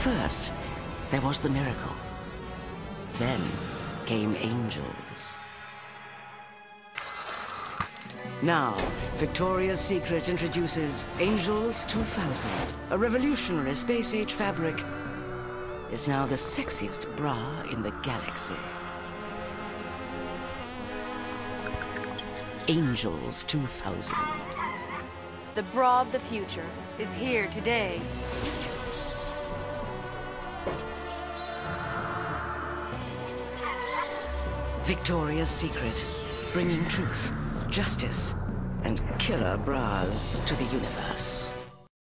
First, there was the miracle. Then came angels. Now, Victoria's Secret introduces Angels 2000, a revolutionary space-age fabric. Is now the sexiest bra in the galaxy. Angels 2000. The bra of the future is here today. Victoria's Secret, bringing truth, justice, and killer bras to the universe.